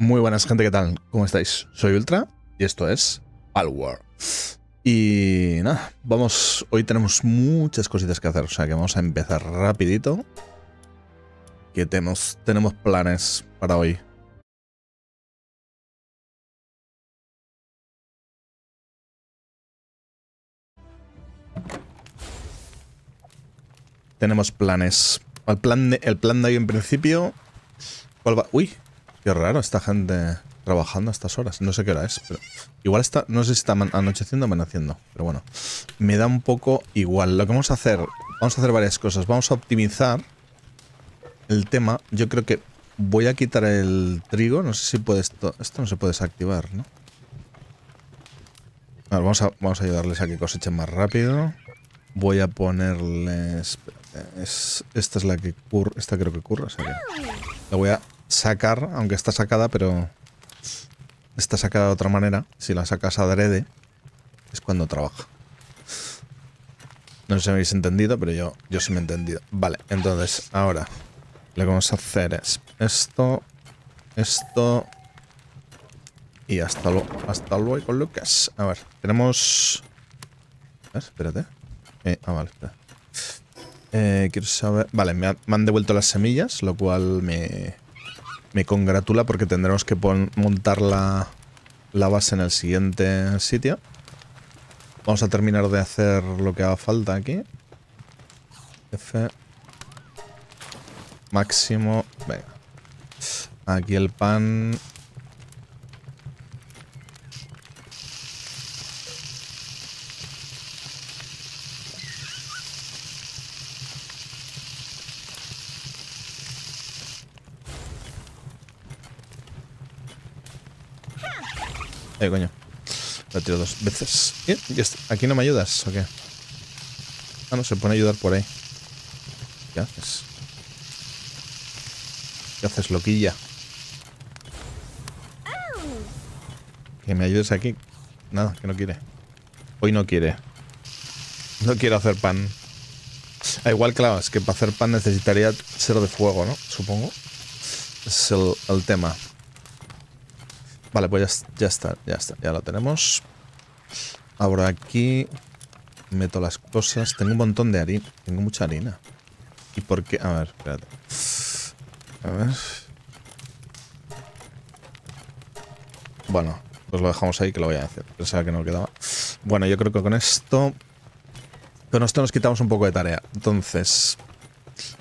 Muy buenas gente, ¿qué tal? ¿Cómo estáis? Soy Ultra y esto es Palworld. Y nada, vamos, hoy tenemos muchas cositas que hacer, o sea que vamos a empezar rapidito. Que tenemos, tenemos planes para hoy. Tenemos planes. El plan de, el plan de hoy en principio... ¿Cuál va? Uy, qué raro esta gente trabajando a estas horas. No sé qué hora es, pero... Igual está... No sé si está anocheciendo o amaneciendo. Pero bueno, me da un poco igual. Lo que vamos a hacer... Vamos a hacer varias cosas. Vamos a optimizar el tema. Yo creo que voy a quitar el trigo. No sé si puede esto... Esto no se puede desactivar, ¿no? Vamos a, vamos a ayudarles a que cosechen más rápido. Voy a ponerles... Es, esta es la que curra. Esta creo que curra. O la voy a sacar, aunque está sacada, pero está sacada de otra manera. Si la sacas adrede, es cuando trabaja. No sé si habéis entendido, pero yo, yo sí me he entendido. Vale, entonces, ahora lo que vamos a hacer es esto, esto y hasta, lo, hasta luego Lucas. A ver, tenemos... espérate. Eh, ah, vale. Eh, quiero saber... Vale, me, han devuelto las semillas, lo cual me, me congratula porque tendremos que montar la, la base en el siguiente sitio. Vamos a terminar de hacer lo que haga falta aquí. F. Máximo. Venga. Aquí el pan Eh, coño. Lo he tirado dos veces. ¿Eh? ¿Aquí no me ayudas o qué? Ah, no, se pone a ayudar por ahí. ¿Qué haces? ¿Qué haces, loquilla? Que me ayudes aquí. Nada, que no quiere. Hoy no quiere. No quiero hacer pan. Ah, igual, claro, es que para hacer pan necesitaría ser de fuego, ¿no? Supongo. Es el tema. Vale, pues ya, está, ya está, ya lo tenemos. Ahora aquí meto las cosas. Tengo un montón de harina. Tengo mucha harina. ¿Y por qué? A ver, espérate. A ver. Bueno, pues lo dejamos ahí que lo voy a hacer. Pensaba que no quedaba. Bueno, yo creo que con esto... Con esto nos quitamos un poco de tarea. Entonces,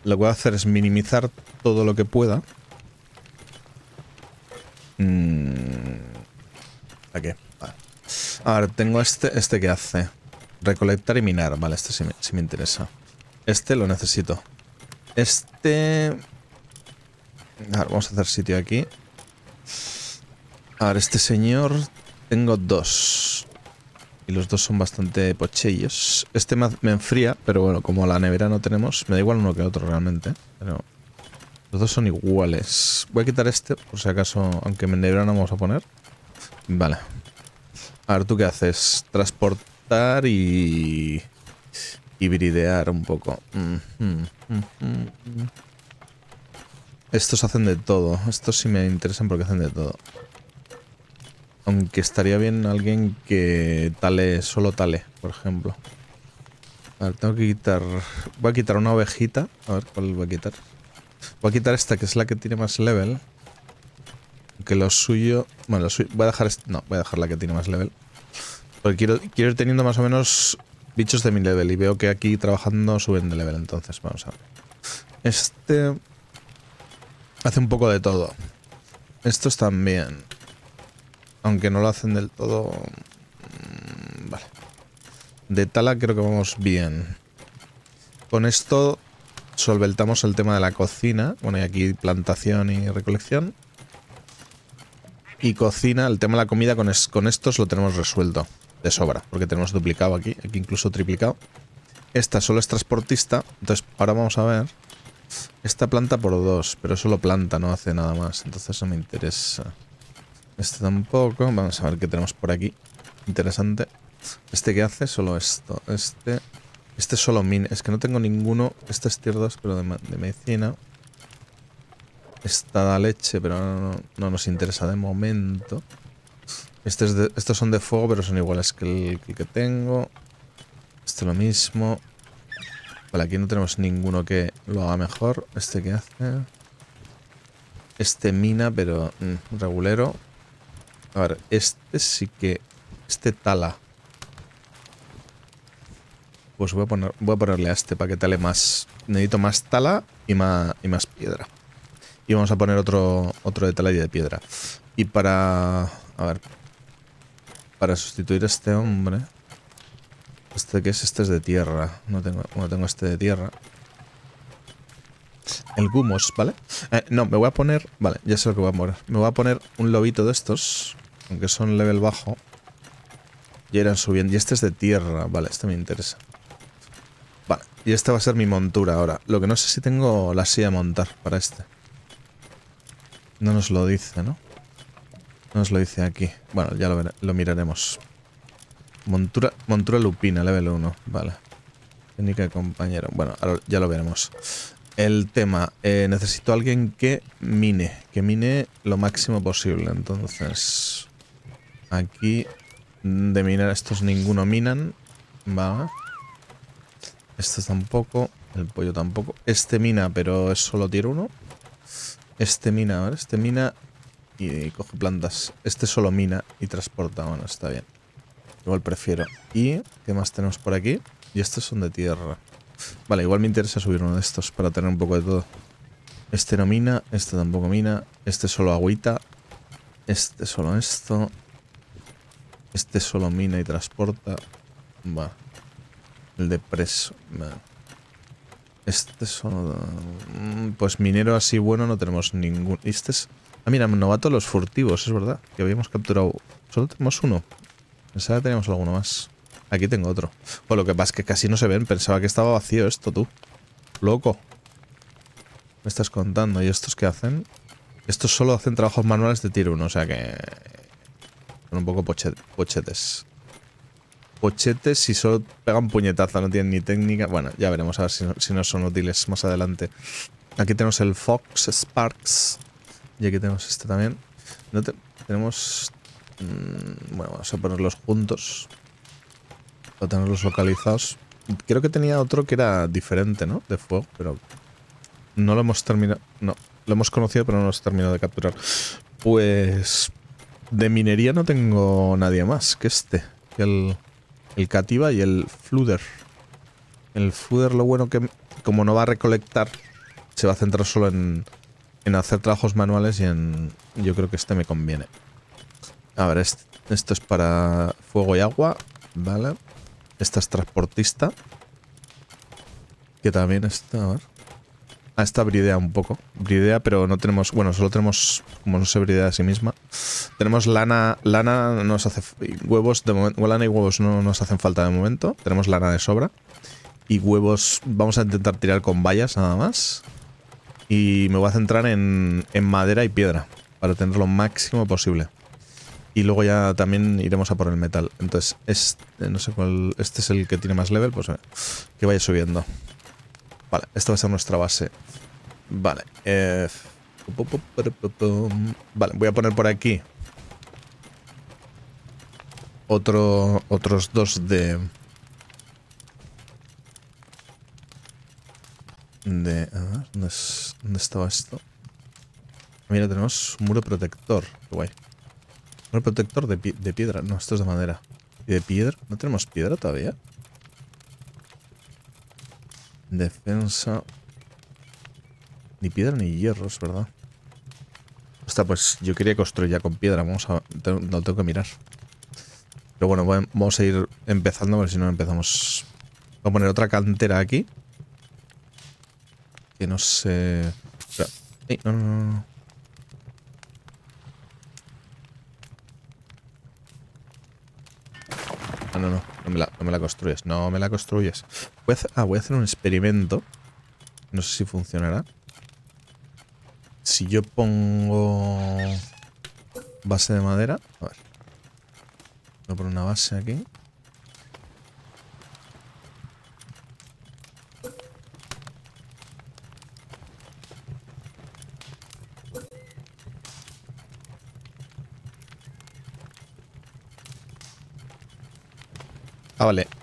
lo que voy a hacer es minimizar todo lo que pueda. Mm. ¿A qué? Vale. A ver, tengo este, este que hace. Recolectar y minar. Vale, este sí me, me interesa. Este lo necesito. Este... A ver, vamos a hacer sitio aquí. A ver, este señor... Tengo dos. Y los dos son bastante pochellos. Este me, enfría, pero bueno, como la nevera no tenemos, me da igual uno que otro realmente. Pero los dos son iguales. Voy a quitar este, por si acaso, aunque me no vamos a poner. Vale. A ver, ¿tú qué haces? Transportar y... Hibridear un poco. Estos hacen de todo. Estos sí me interesan porque hacen de todo. Aunque estaría bien alguien que tale, solo tale, por ejemplo. A ver, tengo que quitar... Voy a quitar una ovejita. A ver, ¿cuál voy a quitar? Voy a quitar esta, que es la que tiene más level. Que lo suyo... Bueno, lo suyo... Voy a dejar... No, voy a dejar la que tiene más level. Porque quiero, quiero ir teniendo más o menos bichos de mi level. Y veo que aquí trabajando suben de level. Entonces, vamos a ver. Este... Hace un poco de todo. Estos también. Aunque no lo hacen del todo... Mm, vale. De tala creo que vamos bien. Con esto solventamos el tema de la cocina. Bueno, y aquí plantación y recolección. Y cocina, el tema de la comida con, con estos lo tenemos resuelto de sobra, porque tenemos duplicado aquí, aquí incluso triplicado. Esta solo es transportista, entonces ahora vamos a ver. Esta planta por dos, pero solo planta, no hace nada más, entonces no me interesa. Este tampoco, vamos a ver qué tenemos por aquí. Interesante. Este que hace, solo esto. Este este es solo min. Es que no tengo ninguno. Este es tier 2, pero de, medicina. Esta da leche, pero no, no nos interesa de momento. Estos son de fuego, pero son iguales que el, que el que tengo. Este lo mismo. Vale, aquí no tenemos ninguno que lo haga mejor. Este que hace. Este mina, pero mm, regulero. A ver, este sí que... Este tala. Pues voy a, poner, voy a ponerle a este para que tale más. Necesito más tala y más, y más piedra. Y vamos a poner otro, otro de tala y de piedra. Y para... A ver. Para sustituir a este hombre... Este que es, este es de tierra. No tengo, no tengo este de tierra. El gumos, ¿vale? Eh, no, me voy a poner... Vale, ya sé lo que voy a poner. Me voy a poner un lobito de estos. Aunque son level bajo. Y irán subiendo. Y este es de tierra. Vale, este me interesa. Vale, y esta va a ser mi montura ahora. Lo que no sé si tengo la silla de montar para este. No nos lo dice, ¿no? No nos lo dice aquí. Bueno, ya lo, lo miraremos. Montura, montura lupina, level 1. Vale. Técnica de compañero. Bueno, ahora ya lo veremos. El tema. eh, necesito a alguien que mine. Que mine lo máximo posible. Entonces... Aquí... De minar estos ninguno minan. Vale. Estos tampoco. El pollo tampoco. Este mina, pero es solo tier 1. Este mina, ver, este mina y coge plantas. Este solo mina y transporta. Bueno, está bien. Igual prefiero. ¿Y qué más tenemos por aquí? Y estos son de tierra. Vale, igual me interesa subir uno de estos para tener un poco de todo. Este no mina, este tampoco mina. Este solo agüita. Este solo esto. Este solo mina y transporta. Va. El de preso. Va. Este solo... mm, Pues minero así bueno no tenemos ningún... Este es... Ah, mira, novato los furtivos, es verdad. Que habíamos capturado... Solo tenemos uno. Pensaba que teníamos alguno más. Aquí tengo otro. Pues lo que pasa es que casi no se ven. Pensaba que estaba vacío esto, tú. Loco. Me estás contando. ¿Y estos qué hacen? Estos solo hacen trabajos manuales de tier 1, o sea que... Son un poco poche- pochetes. Pochetes y solo pegan puñetazo, no tienen ni técnica. Bueno, ya veremos a ver si, no- si nos son útiles más adelante. Aquí tenemos el Fox Sparks. Y aquí tenemos este también. No te- tenemos... mm, bueno, vamos a ponerlos juntos. Para tenerlos localizados. Creo que tenía otro que era diferente, ¿no? De fuego, pero... No lo hemos terminado... No, lo hemos conocido, pero no lo hemos terminado de capturar. Pues... De minería no tengo nadie más que este. Que el, el Cativa y el Fluder. El Fluder lo bueno que como no va a recolectar, se va a centrar solo en, en hacer trabajos manuales y en... Yo creo que este me conviene. A ver, esto es para fuego y agua. Vale. Esta es transportista. Que también está... A ver. Ah, esta bridea un poco. Bridea, pero no tenemos... Bueno, solo tenemos... Como no se bridea a sí misma. Tenemos lana... Lana nos hace... Huevos de momento... Lana y huevos no nos hacen falta de momento. Tenemos lana de sobra. Y huevos... Vamos a intentar tirar con vallas nada más. Y me voy a centrar en, en madera y piedra. Para tener lo máximo posible. Y luego ya también iremos a por el metal. Entonces, este, no sé cuál... Este es el que tiene más level. Pues eh, que vaya subiendo. Vale, esta va a ser nuestra base. Vale. eh. Vale, voy a poner por aquí. Otro, otros dos de... De... A ver, ¿dónde, es- dónde estaba esto? Mira, tenemos un muro protector. Qué guay. Muro protector de, de piedra. No, esto es de madera. ¿Y de piedra? ¿No tenemos piedra todavía? Defensa. Ni piedra ni hierro, es verdad. Hostia, pues yo quería construir ya con piedra. Vamos a. Lo tengo que mirar. Pero bueno, vamos a ir empezando, porque si no empezamos. Voy a poner otra cantera aquí. Que no sé. No, no, no, no. Ah, no, no, no me, la, no me la construyes. No me la construyes. Voy a ah, voy a hacer un experimento. No sé si funcionará. Si yo pongo base de madera. A ver. Voy a poner una base aquí.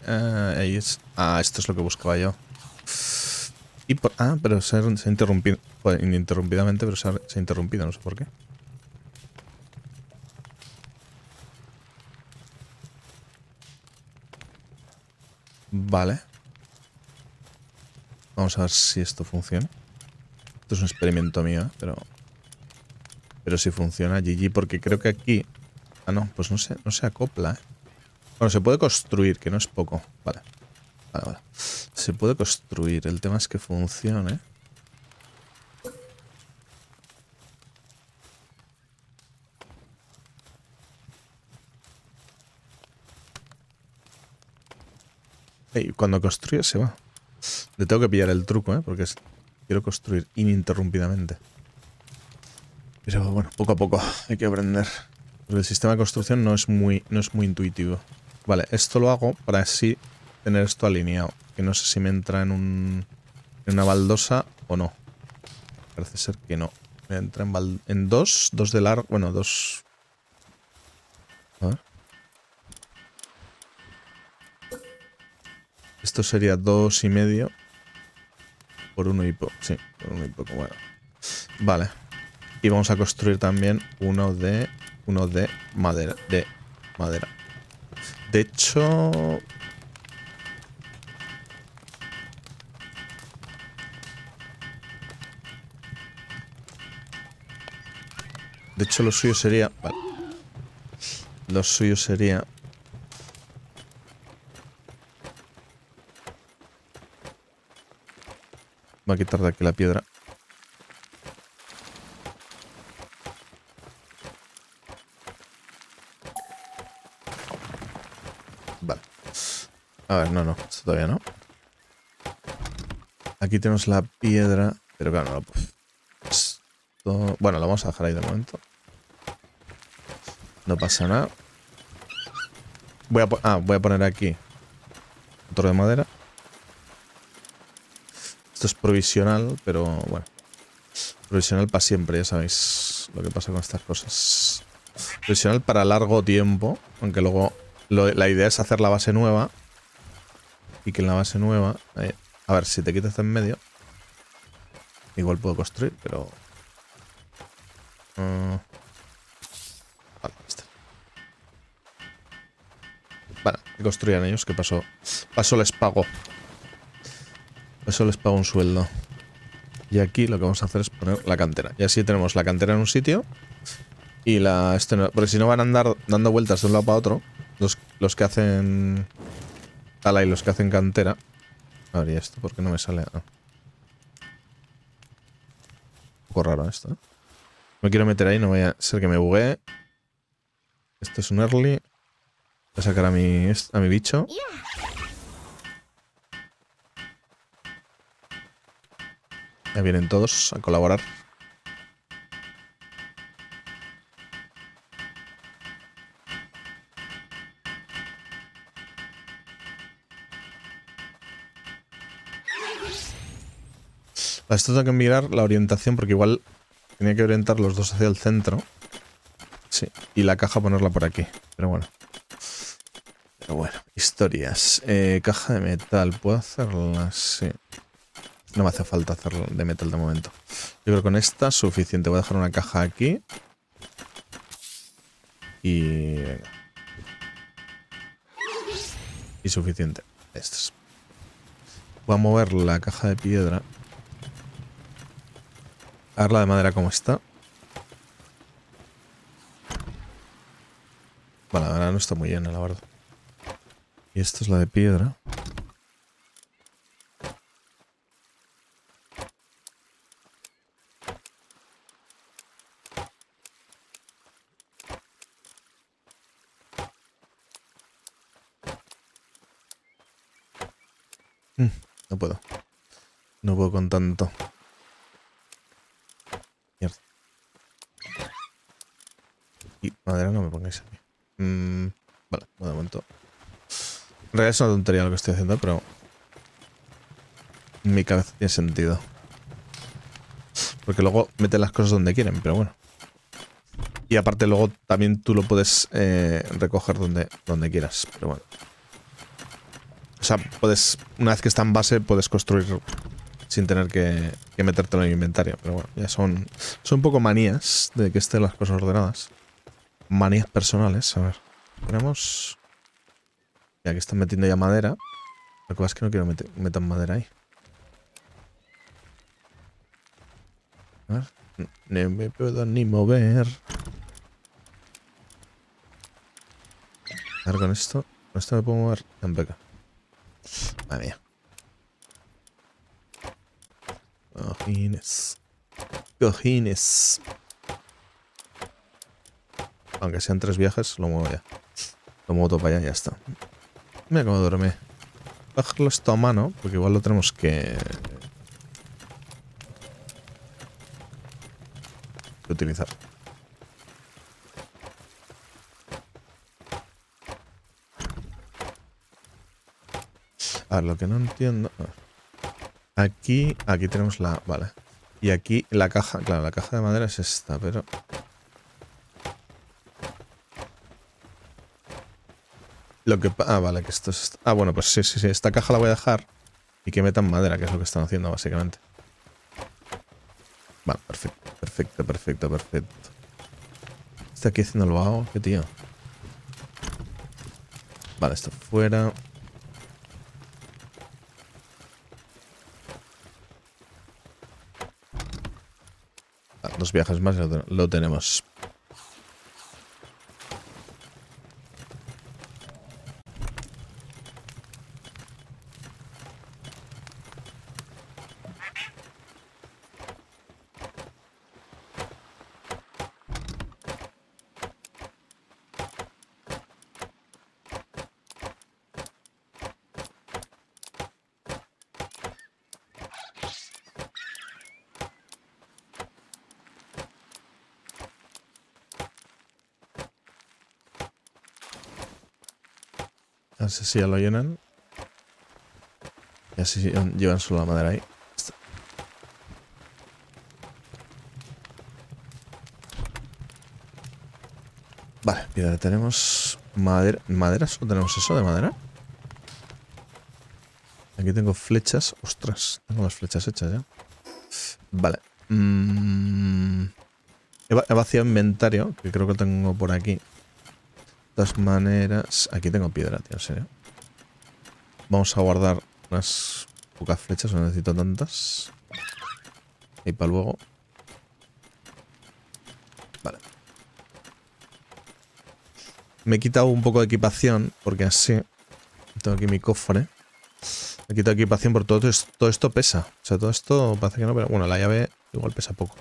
Ah, ahí es. Ah, esto es lo que buscaba yo. Y ah, pero se ha, interrumpido. Ininterrumpidamente, pero se ha, se ha interrumpido, no sé por qué. Vale. Vamos a ver si esto funciona. Esto es un experimento mío, ¿eh? pero. Pero si funciona, GG, porque creo que aquí. Ah, no, pues no se, no se acopla, ¿eh? Bueno, se puede construir, que no es poco. Vale. Vale, vale. Se puede construir. El tema es que funcione. Y cuando construye se va. Le tengo que pillar el truco, ¿eh? Porque quiero construir ininterrumpidamente. Pero bueno, poco a poco hay que aprender. Porque el sistema de construcción no es muy, no es muy intuitivo. Vale, esto lo hago para así tener esto alineado. Que no sé si me entra en un en una baldosa o no. Parece ser que no. Me entra en, bal- en dos, dos de largo. Bueno, dos. A ver. Esto sería dos y medio. Por uno y poco. Sí, por uno y poco. Bueno. Vale. Y vamos a construir también uno de. Uno de madera. De madera. De hecho. De hecho, lo suyo sería. Vale. Lo suyo sería. Va a quitar de aquí la piedra. Vale. A ver, no, no. Esto todavía no. Aquí tenemos la piedra. Pero claro, no Bueno, lo vamos a dejar ahí de momento. No pasa nada. Voy a, ah, voy a poner aquí otro de madera. Esto es provisional, pero bueno. Provisional para siempre, ya sabéis lo que pasa con estas cosas. Provisional para largo tiempo, aunque luego la idea es hacer la base nueva. Y que en la base nueva... eh, a ver, si te quitas en medio... Igual puedo construir, pero... ah, vale, está. Vale, que construyan ellos, que pasó. Paso les pago. Paso les pago un sueldo. Y aquí lo que vamos a hacer es poner la cantera. Y así tenemos la cantera en un sitio. Y la. Este porque si no van a andar dando vueltas de un lado para otro. Los, los que hacen. Tala y los que hacen cantera. A ver, ¿y esto? ¿Por qué no me sale? Ah. Un poco raro esto, ¿eh? Me quiero meter ahí, no vaya a ser que me buguee. Esto es un early. Voy a sacar a mi, a mi bicho. Ya vienen todos a colaborar. Esto tengo que mirar la orientación porque igual tenía que orientar los dos hacia el centro. Sí, y la caja ponerla por aquí. Pero bueno. Pero bueno, historias. Eh, caja de metal, ¿puedo hacerla? Sí. No me hace falta hacerla de metal de momento. Yo creo que con esta es suficiente. Voy a dejar una caja aquí. Y... venga. Y suficiente. Esto es. Voy a mover la caja de piedra. A ver la de madera cómo está. Vale, ahora no está muy llena, la verdad. Y esta es la de piedra. Mm, No puedo. No puedo con tanto. Mierda. Y Mm, vale, de momento. En realidad es una tontería lo que estoy haciendo, pero. Mi cabeza tiene sentido. Porque luego meten las cosas donde quieren, pero bueno. Y aparte luego también tú lo puedes eh, recoger donde, donde quieras, pero bueno. O sea, puedes, una vez que está en base, puedes construir sin tener que, que metértelo en el inventario. Pero bueno, ya son, son un poco manías de que estén las cosas ordenadas. Manías personales, a ver. Tenemos... Ya que están metiendo ya madera. Lo que pasa es que no quiero meter metan madera ahí. A ver. No me puedo ni mover. A ver, con esto. Con esto me puedo mover en peca. Madre mía. Cojines. Cojines. Aunque sean tres viajes, lo muevo ya. Lo muevo todo para allá y ya está. Mira cómo duerme. Bajarlo esto a mano, porque igual lo tenemos que... que utilizar. A ver, lo que no entiendo... Aquí, aquí tenemos la... Vale. Y aquí la caja, claro, la caja de madera es esta, pero... Lo que... Ah, vale, que esto es... Ah, bueno, pues sí, sí, sí. Esta caja la voy a dejar y que metan madera, que es lo que están haciendo, básicamente. Vale, perfecto, perfecto, perfecto, perfecto. Está aquí haciendo el vago, qué tío. Vale, esto fuera. dos viajes más lo, lo tenemos. Si ya lo llenan. Y así llevan solo la madera ahí. Vale, piedra tenemos madera. ¿Madera? ¿Solo tenemos eso de madera? Aquí tengo flechas. Ostras, tengo las flechas hechas ya. Vale. Mm, he vaciado inventario, que creo que tengo por aquí. Todas maneras... Aquí tengo piedra, tío, en serio. Vamos a guardar unas pocas flechas, no necesito tantas. Y para luego. Vale. Me he quitado un poco de equipación, porque así... Tengo aquí mi cofre. Me he quitado equipación por todo esto, todo esto pesa. O sea, todo esto parece que no, pero bueno, la llave igual pesa poco.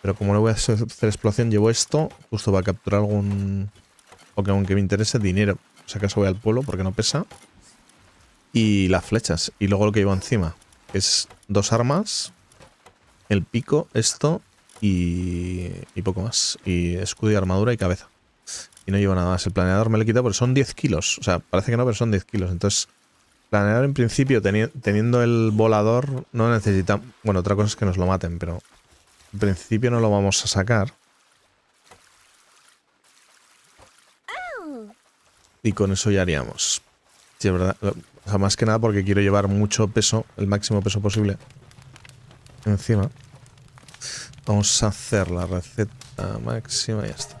Pero como no voy a hacer exploración, llevo esto justo para capturar algún o que aunque me interese dinero. O sea, eso voy al pueblo porque no pesa. Y las flechas. Y luego lo que llevo encima. es dos armas. El pico, esto. Y, y poco más. Y escudo y armadura y cabeza. Y no llevo nada más. El planeador me lo he quitado porque son 10 kilos. O sea, parece que no, pero son 10 kilos. Entonces, planeador en principio, teniendo el volador, no necesita... Bueno, otra cosa es que nos lo maten, pero... En principio no lo vamos a sacar. Y con eso ya haríamos. Sí, es verdad. O sea, más que nada porque quiero llevar mucho peso, el máximo peso posible. Encima. Vamos a hacer la receta máxima y ya está.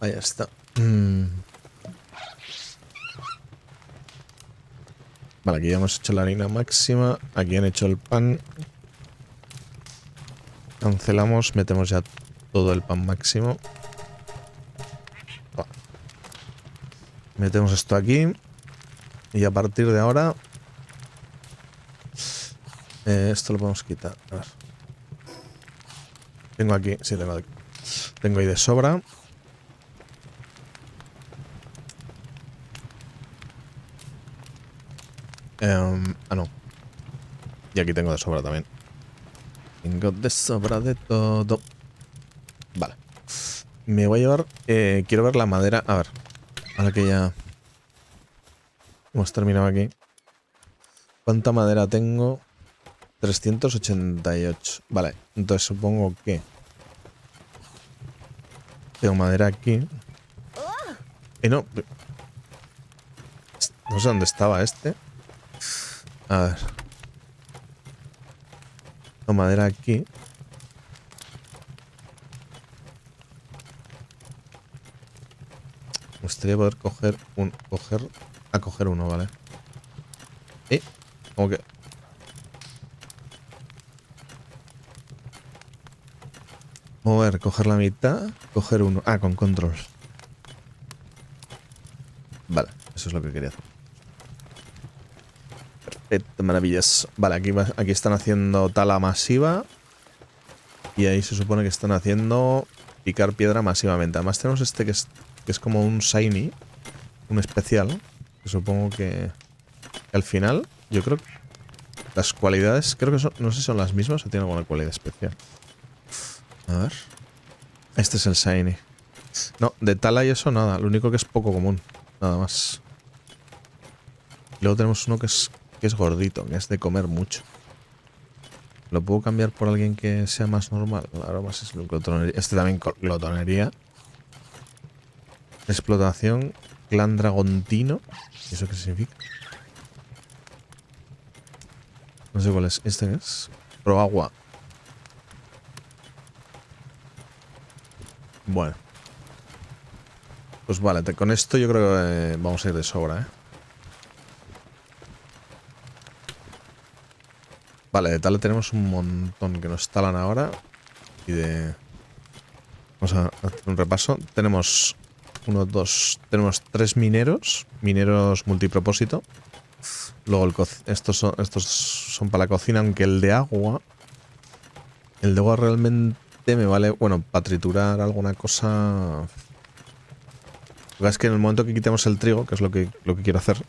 Ahí está. Mm. Vale, aquí ya hemos hecho la harina máxima. Aquí han hecho el pan. Cancelamos, metemos ya todo el pan máximo. Metemos esto aquí. Y a partir de ahora... Eh, esto lo podemos quitar. Tengo aquí... Sí, tengo aquí. Tengo ahí de sobra. Em, ah, no. Y aquí tengo de sobra también. Tengo de sobra de todo. Vale. Me voy a llevar... Eh, quiero ver la madera. A ver. Ahora que ya hemos terminado aquí. ¿Cuánta madera tengo? 388. Vale, entonces supongo que... Tengo madera aquí. Y no... No sé dónde estaba este. A ver. La madera aquí. Me gustaría poder coger un... Coger... A coger uno, vale. ¿Eh? ¿Cómo que...? Mover, coger la mitad, coger uno. Ah, con control. Vale, eso es lo que quería hacer. Perfecto, maravilloso. Vale, aquí, aquí están haciendo tala masiva. Y ahí se supone que están haciendo picar piedra masivamente. Además tenemos este que es, que es como un shiny, un especial. Que supongo que, al final, yo creo que las cualidades, creo que son, no sé si son las mismas o tienen alguna cualidad especial. A ver. Este es el Shiny. No, de tala y eso nada. Lo único que es poco común. Nada más. luego tenemos uno que es, que es gordito, que es de comer mucho. ¿Lo puedo cambiar por alguien que sea más normal? Es glotonería. Este también glotonería. Explotación. Clan dragontino. ¿Y eso qué significa? No sé cuál es. ¿Este es? Pro agua. Bueno. Pues vale, con esto yo creo que eh, vamos a ir de sobra, ¿eh? Vale, de tal tenemos un montón que nos talan ahora. Y de... Vamos a hacer un repaso. Tenemos uno, dos... Tenemos tres mineros. Mineros multipropósito. Luego el estos, son, estos son para la cocina, aunque el de agua... El de agua realmente me vale, bueno, para triturar alguna cosa... Lo que es que en el momento que quitemos el trigo, que es lo que, lo que quiero hacer,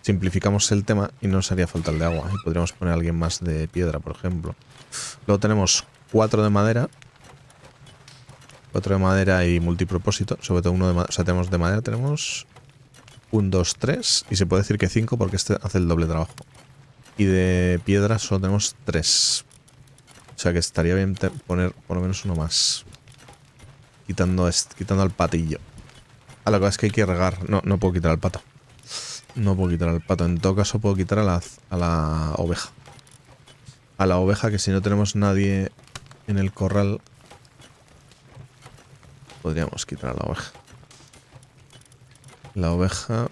simplificamos el tema y no nos haría falta el de agua. Y podríamos poner a alguien más de piedra, por ejemplo. Luego tenemos cuatro de madera. Cuatro de madera y multipropósito. Sobre todo uno de madera. O sea, tenemos de madera, tenemos un, dos, tres. Y se puede decir que cinco porque este hace el doble trabajo. Y de piedra solo tenemos tres. O sea que estaría bien poner por lo menos uno más. Quitando, quitando el patillo. A lo que es que hay que regar. No, no puedo quitar el pato. No puedo quitar al pato. En todo caso puedo quitar a la, a la oveja. A la oveja que si no tenemos nadie en el corral... Podríamos quitar a la oveja. La oveja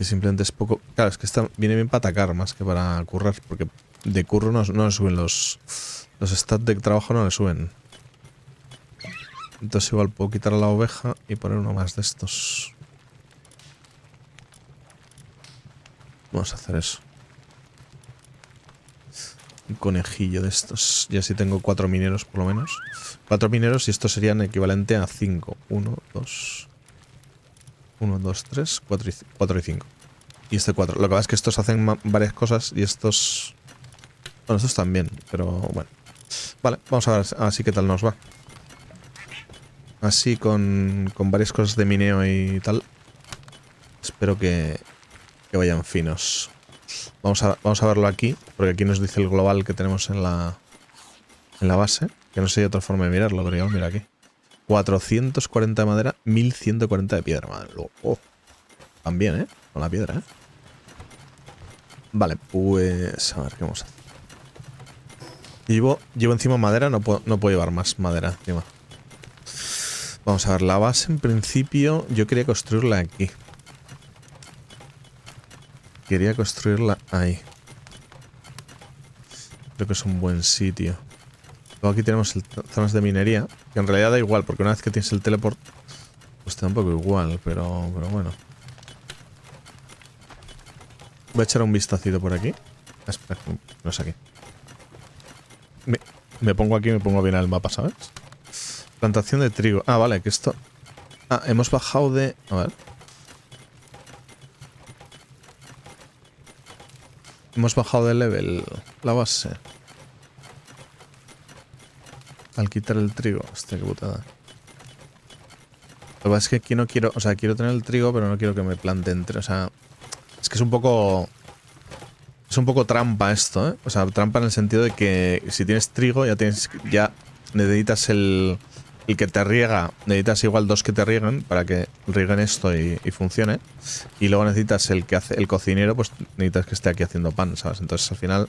Que simplemente es poco... Claro, es que está, viene bien para atacar más que para currar. Porque de curro no, no le suben los... Los stats de trabajo no le suben. Entonces igual puedo quitar a la oveja y poner uno más de estos. Vamos a hacer eso. Conejillo de estos. Ya si tengo cuatro mineros por lo menos. Cuatro mineros y estos serían equivalente a cinco. Uno, dos... 1, 2, 3, 4 y 5. Y este 4. Lo que pasa es que estos hacen varias cosas y estos... Bueno, estos también, pero bueno. Vale, vamos a ver así qué tal nos va. Así con, con varias cosas de mineo y tal. Espero que, que vayan finos. Vamos a, vamos a verlo aquí, porque aquí nos dice el global que tenemos en la, en la base. Que no sé de otra forma de mirarlo, pero mira aquí. 440 de madera, 1140 de piedra. Madre, oh. También, ¿eh? Con la piedra, ¿eh? Vale, pues... A ver, ¿qué vamos a hacer? Llevo, llevo encima madera, no puedo, no puedo llevar más madera encima. Vamos a ver, la base en principio yo quería construirla aquí. Quería construirla ahí. Creo que es un buen sitio. Luego aquí tenemos zonas de minería, que en realidad da igual, porque una vez que tienes el teleport, pues te da un poco igual, pero, pero bueno. Voy a echar un vistacito por aquí. Espera, no es aquí. Me, me pongo aquí y me pongo bien al mapa, ¿sabes? Plantación de trigo. Ah, vale, que esto... Ah, hemos bajado de... A ver. Hemos bajado de level la base. Al quitar el trigo. Hostia, qué putada. Lo que pasa es que aquí no quiero... O sea, quiero tener el trigo, pero no quiero que me plante entre... O sea... Es que es un poco... Es un poco trampa esto, ¿eh? O sea, trampa en el sentido de que si tienes trigo ya tienes... Ya necesitas el... el que te riega, necesitas igual dos que te rieguen para que rieguen esto y, funcione. Y luego necesitas el que hace el cocinero, pues necesitas que esté aquí haciendo pan, ¿sabes? Entonces al final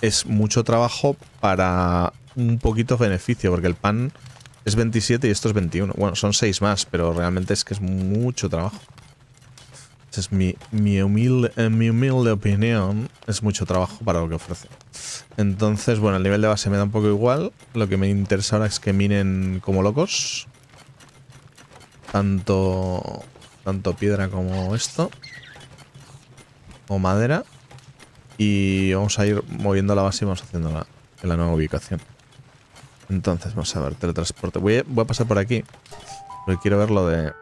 es mucho trabajo para un poquito beneficio, porque el pan es 27 y esto es 21. Bueno, son 6 más, pero realmente es que es mucho trabajo. Esa es mi, mi, humilde, mi humilde opinión. Es mucho trabajo para lo que ofrece. Entonces, bueno, el nivel de base me da un poco igual. Lo que me interesa ahora es que minen como locos. Tanto, tanto piedra como esto. O madera. Y vamos a ir moviendo la base y vamos haciéndola en la nueva ubicación. Entonces, vamos a ver, teletransporte. Voy voy a pasar por aquí. Porque quiero ver lo de...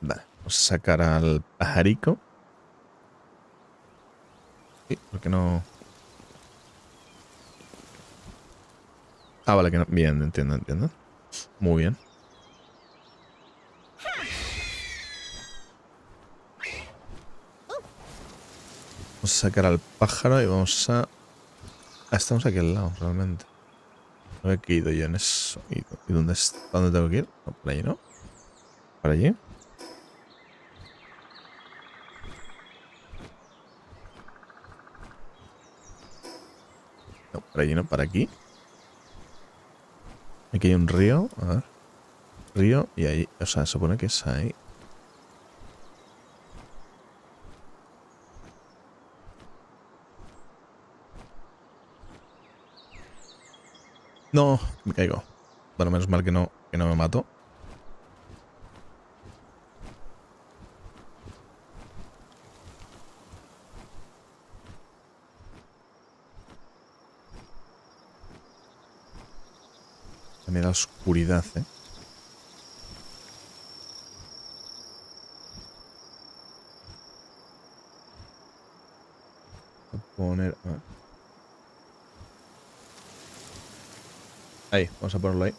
Vale, vamos a sacar al pajarico. Sí, porque no... Ah, vale, que no... Bien, entiendo, entiendo. Muy bien. Vamos a sacar al pájaro y vamos a... Ah, estamos aquí al lado, realmente. No he ido yo en eso. ¿Y, dónde, es, dónde tengo que ir? No, por allí, ¿no? ¿Por allí? No, por allí no, para aquí. Aquí hay un río. A ver. Río y ahí. O sea, se supone que es ahí. No, me caigo. Bueno, menos mal que no, que no me mato. Oscuridad, ¿eh? Poner... Ahí, vamos a ponerlo ahí.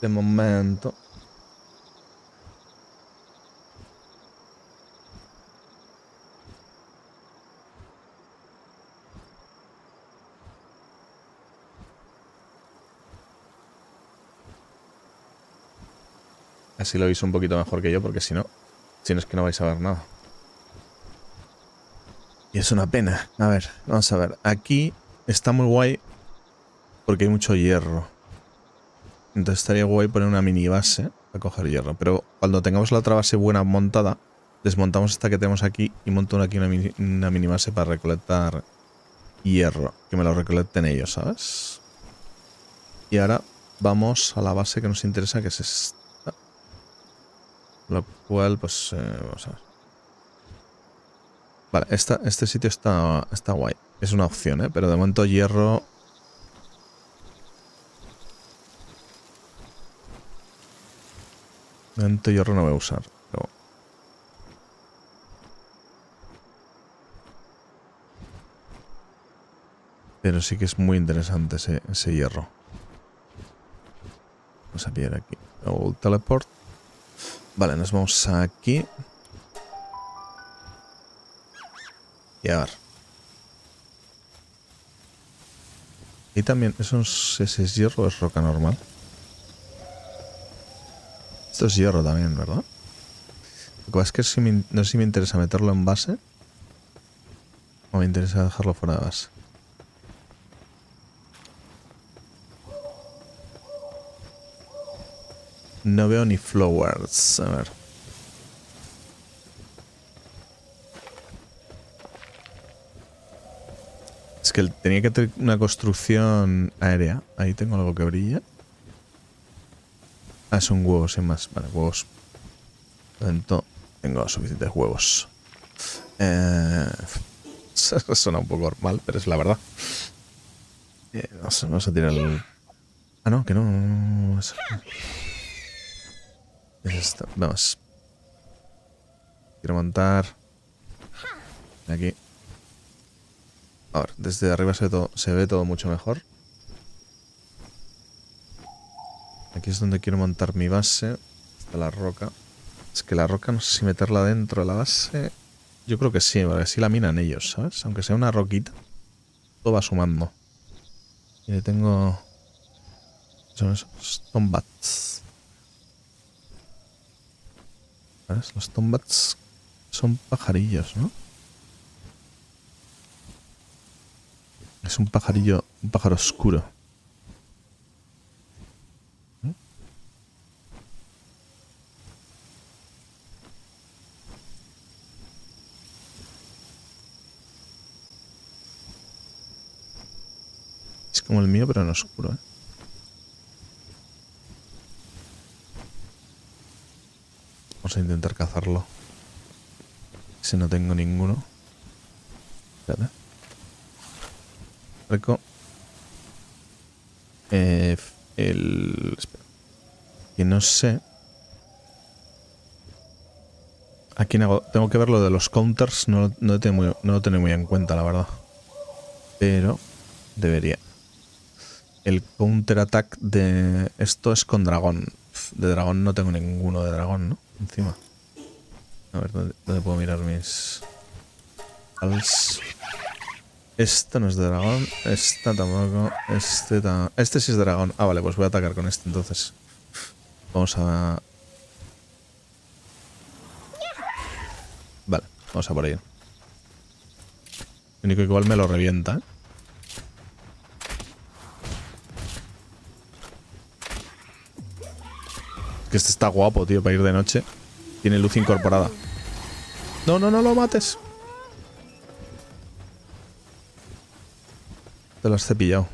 De momento. Así lo veis un poquito mejor que yo, porque si no, si no es que no vais a ver nada. Y es una pena. A ver, vamos a ver. Aquí está muy guay porque hay mucho hierro. Entonces estaría guay poner una mini base para coger hierro. Pero cuando tengamos la otra base buena montada, desmontamos esta que tenemos aquí y monto aquí una mini, base para recolectar hierro. Que me lo recolecten ellos, ¿sabes? Y ahora vamos a la base que nos interesa, que es esta. Lo cual, pues, eh, vamos a ver. Vale, esta, este sitio está, está guay. Es una opción, ¿eh? Pero de momento hierro momento hierro no voy a usar. Pero... pero sí que es muy interesante ese, ese hierro. Vamos a pillar aquí. el teleport. Vale, nos vamos aquí. Y a ver. Y también, ¿eso es, ese es hierro o es roca normal? Esto es hierro también, ¿verdad? Lo que pasa es que no sé si me interesa meterlo en base o me interesa dejarlo fuera de base. No veo ni flowers. A ver. Es que tenía que tener una construcción aérea. Ahí tengo algo que brilla. Ah, son huevos sin más. Vale, huevos. Momento, tengo suficientes huevos. Eh, suena un poco mal, pero es la verdad. Eh, vamos, a tirar el... Ah, no, que no. no, Vamos. Quiero montar... Aquí. A ver, desde arriba se ve todo mucho mejor. Aquí es donde quiero montar mi base. Está la roca. Es que la roca no sé si meterla dentro de la base. Yo creo que sí, porque así la minan ellos, ¿sabes? Aunque sea una roquita, todo va sumando. Y le tengo... Son esos tombats. Los tombats son pajarillos, ¿no? Es un pajarillo, un pájaro oscuro. Es como el mío, pero en oscuro, ¿eh? Intentar cazarlo. Si no tengo ninguno. Espérate. Reco. Eh, el. Que no sé. Aquí tengo que ver lo de los counters. No, no, lo tengo muy, no lo tengo muy en cuenta, la verdad. Pero debería. El counter attack de esto es con dragón. De dragón no tengo ninguno de dragón, ¿no? Encima. A ver, ¿dónde, puedo mirar mis... Als? Esta no es de dragón. Esta tampoco. Este tam- Este sí es de dragón. Ah, vale, pues voy a atacar con este entonces. Vamos a... Vale, vamos a por ello. Lo único igual me lo revienta, ¿eh? Este está guapo, tío, para ir de noche. Tiene luz incorporada. No, no, no lo mates. Te lo has cepillado.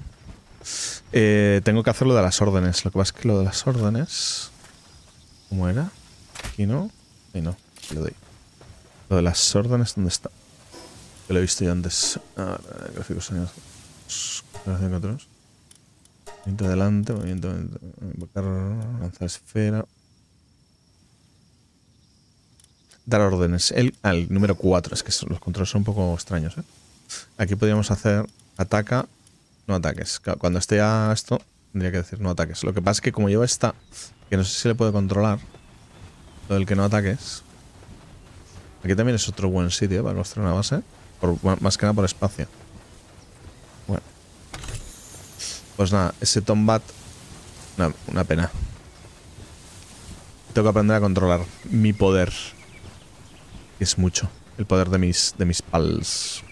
Eh, tengo que hacer lo de las órdenes. Lo que pasa es que lo de las órdenes... ¿Cómo era? Aquí no. Ahí no. Le doy. Lo de las órdenes, ¿dónde está? Que lo he visto yo antes. Ah, gráficos años. Movimiento adelante, movimiento, invocar, lanzar esfera. Dar órdenes. El, al número 4. Es que los controles son un poco extraños. ¿eh? Aquí podríamos hacer ataca, no ataques. Cuando esté a esto, tendría que decir no ataques. Lo que pasa es que como lleva esta, que no sé si le puede controlar, lo del que no ataques. Aquí también es otro buen sitio para construir una base. Más que nada por espacio. Bueno. Pues nada, ese Tombat. Una, una pena. Tengo que aprender a controlar mi poder. Que es mucho. El poder de mis, de mis pals.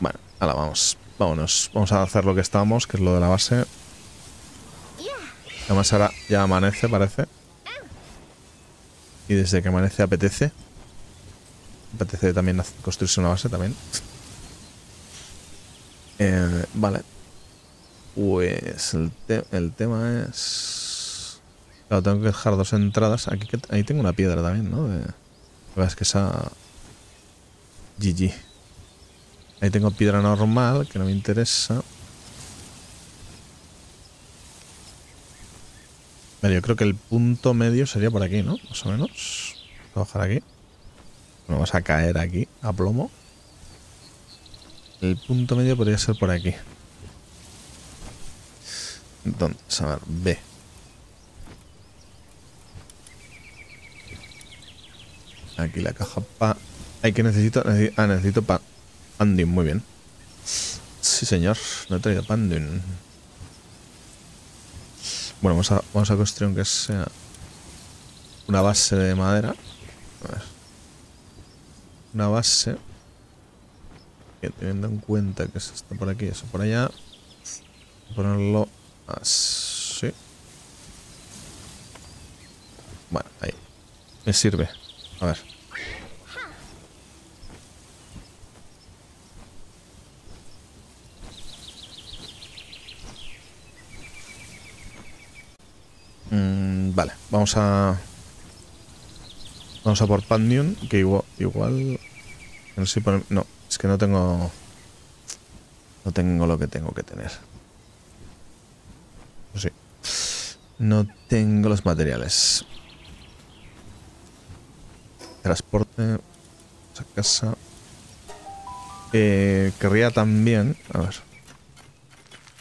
Bueno, ahora vamos. Vámonos. Vamos a hacer lo que estábamos, que es lo de la base. Además ahora ya amanece, parece. Y desde que amanece apetece. Apetece también construirse una base también. Eh, vale. Pues el, te- el tema es... Tengo que dejar dos entradas. Aquí ahí tengo una piedra también, ¿no? De... Es que esa... GG. Ahí tengo piedra normal, que no me interesa. Vale, yo creo que el punto medio sería por aquí, ¿no? Más o menos. Voy a bajar aquí. Vamos a caer aquí, a plomo. El punto medio podría ser por aquí. Entonces, a ver, B. Aquí la caja pa... Ay, que necesito... necesi- Ah, necesito pa... Pandin, muy bien. Sí, señor. No he traído Pandin. Bueno, vamos a, vamos a construir aunque sea una base de madera. A ver. Una base. Teniendo en cuenta que eso está por aquí, eso por allá. Ponerlo así. Bueno, ahí. Me sirve. A ver. Mm, vale, vamos a... Vamos a por Pandion, que igual... no sé poner- No, que no tengo... No tengo lo que tengo que tener. Sí. No tengo los materiales. Transporte. A casa. Eh, querría también... A ver.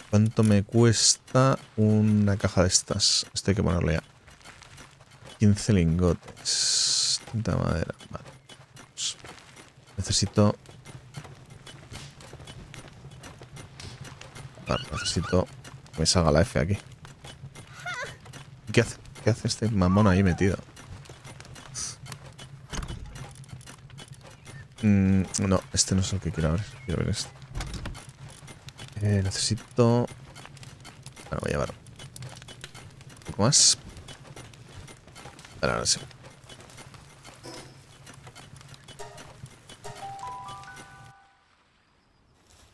¿Cuánto me cuesta una caja de estas? Esto hay que ponerle ya. 15 lingotes. Tinta de madera. Vale. Pues necesito... necesito que me salga la F aquí. ¿Qué hace? ¿Qué hace este mamón ahí metido? Mm, no, este no es el que quiero ver. Quiero ver este. Eh, necesito... Bueno, voy a llevar un poco más. Vale, ahora sí.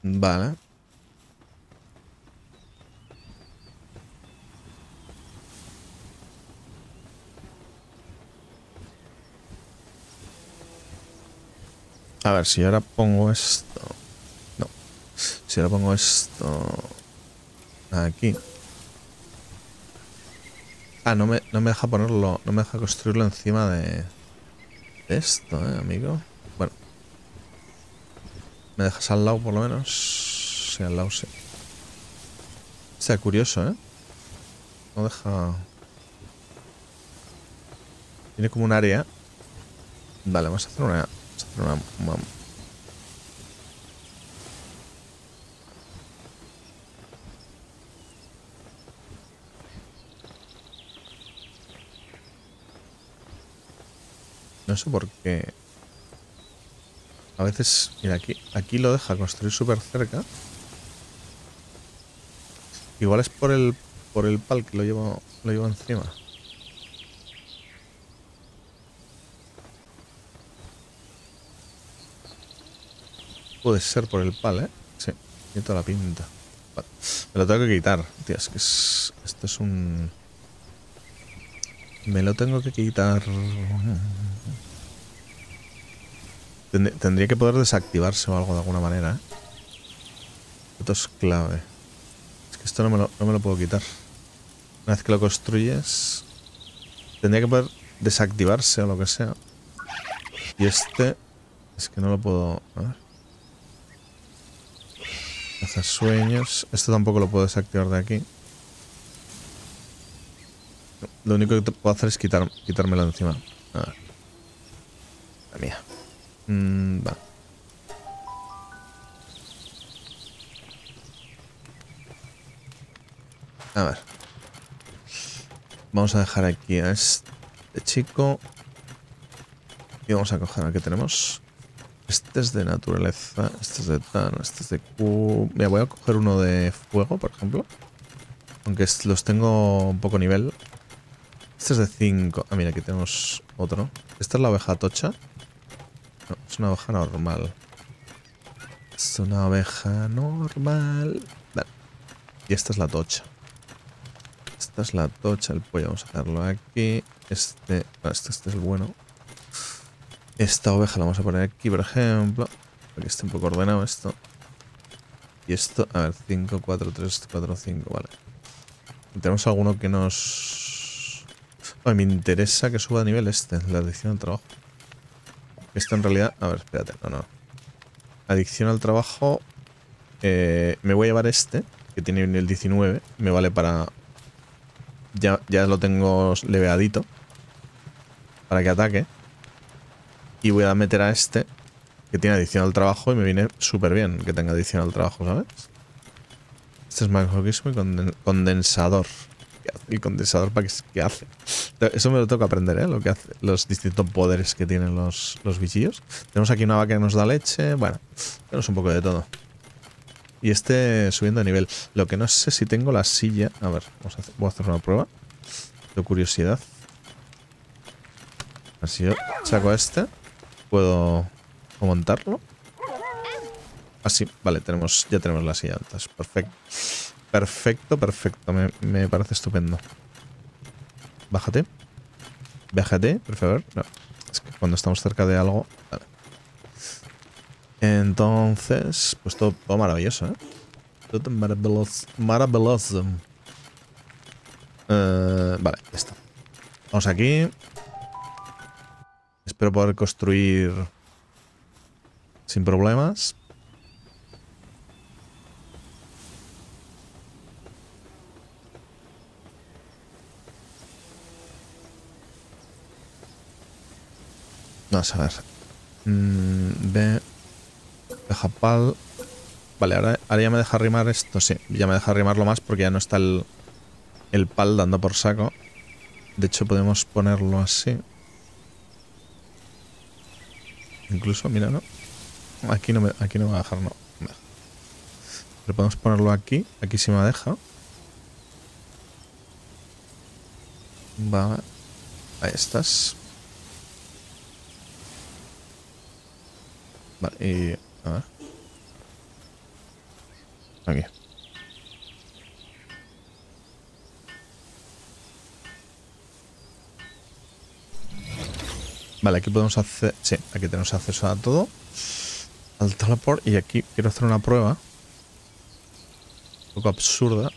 Vale. A ver, si ahora pongo esto... No. Si ahora pongo esto... Aquí. Ah, no me, no me deja ponerlo... No me deja construirlo encima de... de esto, eh, amigo. Bueno. Me dejas al lado, por lo menos. Sí, al lado, sí. Sea curioso, ¿eh? No deja... Tiene como un área. Vale, vamos a hacer una... No sé por qué. A veces, mira, aquí, aquí lo deja construir súper cerca. Igual es por el por el pal que lo llevo, lo llevo encima. Puede ser por el pal, ¿eh? Sí, tiene toda la pinta. Vale. Me lo tengo que quitar. Tío, es que es, esto es un... Me lo tengo que quitar. Tend- Tendría que poder desactivarse o algo de alguna manera, ¿eh? Esto es clave. Es que esto no me, lo, no me lo puedo quitar. Una vez que lo construyes, tendría que poder desactivarse o lo que sea. Y este, es que no lo puedo. A ver. Hacer sueños. Esto tampoco lo puedo desactivar de aquí. Lo único que puedo hacer es quitar, quitármelo de encima. A ver. La mía. Mm, va. A ver. Vamos a dejar aquí a este chico. Y vamos a coger a que tenemos. Este es de naturaleza, este es de tan, este es de Q. Mira, voy a coger uno de fuego, por ejemplo. Aunque los tengo un poco nivel. Este es de 5. Ah, mira, aquí tenemos otro. Esta es la oveja tocha. No, es una oveja normal. Es una oveja normal. Vale. Y esta es la tocha. Esta es la tocha, el pollo. Vamos a dejarlo aquí. Este, este, este es el bueno. Esta oveja la vamos a poner aquí, por ejemplo. Para que esté un poco ordenado esto. Y esto, a ver, 5, 4, 3, 4, 5, vale. ¿Tenemos alguno que nos... Ay, me interesa que suba de nivel este, la adicción al trabajo. Esto en realidad... A ver, espérate, no, no. Adicción al trabajo... eh, me voy a llevar este, que tiene nivel 19. Me vale para... Ya, ya lo tengo leveadito. Para que ataque. Y voy a meter a este, que tiene adicción al trabajo y me viene súper bien que tenga adicción al trabajo, ¿sabes? Este es masoquismo y conden- condensador. ¿El condensador para qué, hace? Eso me lo tengo que aprender, ¿eh? Lo que los distintos poderes que tienen los, los bichillos. Tenemos aquí una vaca que nos da leche. Bueno, tenemos un poco de todo. Y este subiendo de nivel. Lo que no sé si tengo la silla. A ver, vamos a hacer, voy a hacer una prueba. De curiosidad. A ver si yo saco este. Puedo montarlo. Así, vale, tenemos, ya tenemos la silla. Entonces, perfecto. Perfecto, perfecto. Me, me parece estupendo. Bájate. Bájate, por favor. Es que cuando estamos cerca de algo. Vale. Entonces, pues todo, todo maravilloso, ¿eh? Todo maravilloso. Maravilloso. Eh, vale, ya está. Vamos aquí. Espero poder construir sin problemas. Vamos a ver. Mm, B. Japal. Vale, ahora, ahora ya me deja arrimar esto, sí. Ya me deja arrimarlo más porque ya no está el, el pal dando por saco. De hecho, podemos ponerlo así. Incluso, mira, ¿no? Aquí no me, aquí no me va a dejar, no. Pero podemos ponerlo aquí. Aquí sí me deja. Va. Ahí estás. Vale, y... A ver. Aquí. Vale, aquí podemos hacer... Sí, aquí tenemos acceso a todo. Al teleport. Y aquí quiero hacer una prueba. Un poco absurda.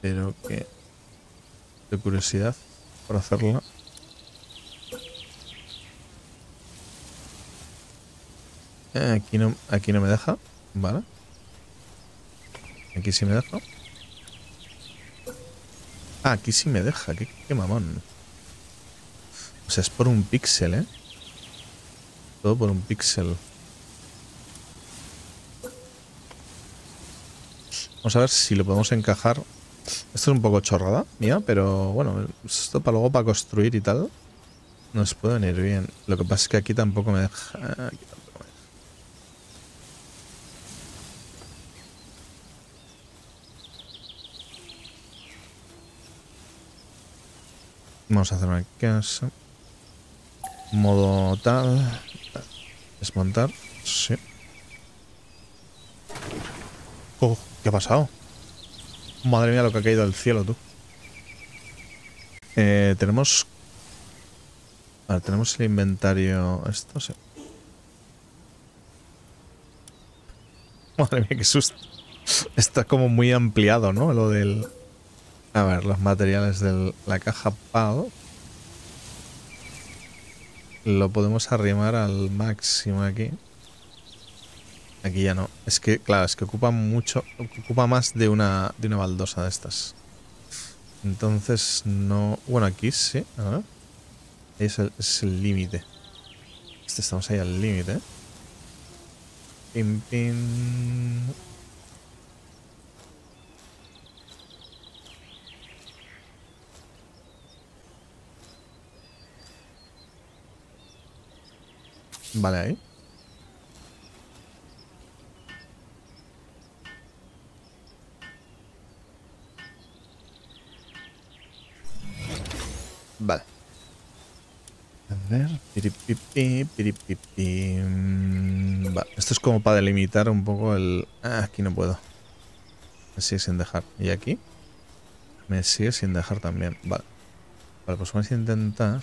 Pero que... De curiosidad. Por hacerla. Eh, aquí no, aquí no me deja. Vale. Aquí sí me deja. Ah, aquí sí me deja. Qué, qué mamón. O sea, es por un píxel, ¿eh? Todo por un píxel. Vamos a ver si lo podemos encajar. Esto es un poco chorrada mía, pero bueno, esto para luego para construir y tal. Nos puede venir bien. Lo que pasa es que aquí tampoco me deja. Aquí tampoco me deja. Vamos a hacer una casa. Modo tal. Desmontar. Sí. Oh, ¿qué ha pasado? Madre mía lo que ha caído del cielo, tú. Eh, tenemos... Vale, tenemos el inventario... Esto sí. Madre mía, qué susto. Está como muy ampliado, ¿no? Lo del... A ver, los materiales de la caja PAL. Lo podemos arrimar al máximo aquí. Aquí ya no. Es que, claro, es que ocupa mucho. Ocupa más de una, de una baldosa de estas. Entonces no. Bueno, aquí sí. A ver. Ahí es el límite. Este estamos ahí al límite. Pim, pim. Vale, ahí. Vale. A ver. Piripipi, piripipi. Mm, Vale. Esto es como para delimitar un poco el... Ah, aquí no puedo. Me sigue sin dejar. ¿Y aquí? Me sigue sin dejar también. Vale. Vale, pues vamos a intentar...